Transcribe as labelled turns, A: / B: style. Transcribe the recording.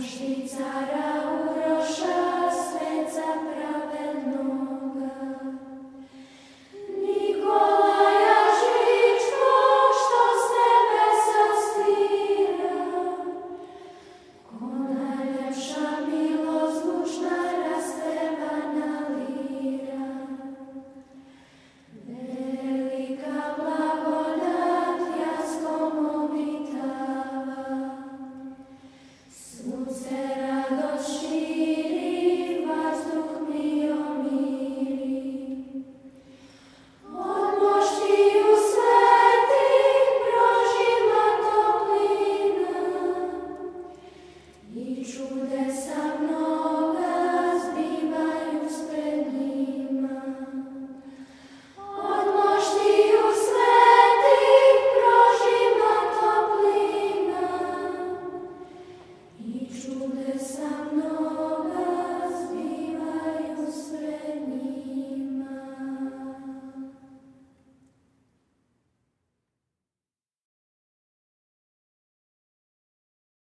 A: Šty cara, uroša, sveca prav.